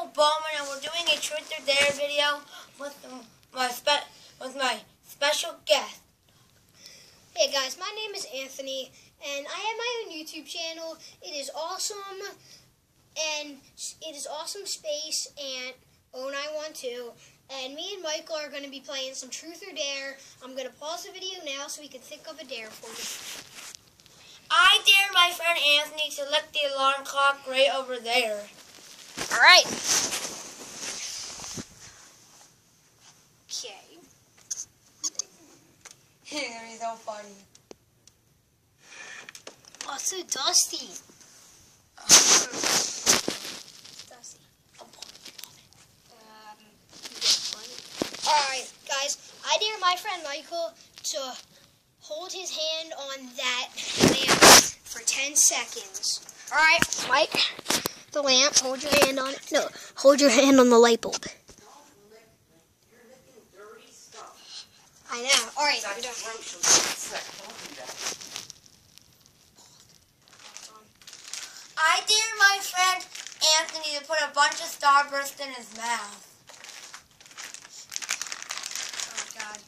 Michael Bowman, and we're doing a Truth or Dare video with my spe- with my special guest. Hey guys, my name is Anthony, and I have my own YouTube channel. It is awesome, and it is awesome space ant 0912. And me and Michael are going to be playing some Truth or Dare. I'm going to pause the video now so we can think of a dare for you. I dare my friend Anthony to lick the alarm clock right over there. All right. Okay. He's gonna be so funny. Oh, so dusty. dusty. Um, Alright, guys. I dare my friend Michael to hold his hand on that lamp for 10 seconds. Alright, Mike the lamp. Hold your hand on it. No, hold your hand on the light bulb. I know. All right. I dare my friend Anthony to put a bunch of Starburst in his mouth. Oh, God.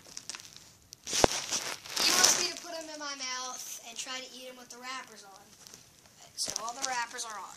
He wants me to put them in my mouth and try to eat them with the wrappers on. So all the wrappers are on.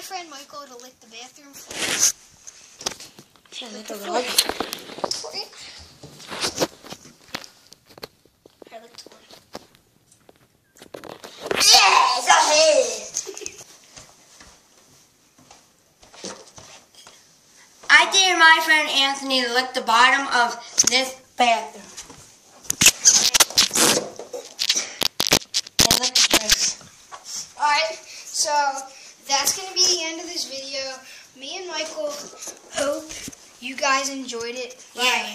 my friend Michael to lick the bathroom floor. Lick the floor. I licked one. Yeah, it's a head. I dare my friend Anthony to lick the bottom of this bathroom. And lick the bricks. Alright, so that's going to be the end of this video. Me and Michael hope you guys enjoyed it. Yeah.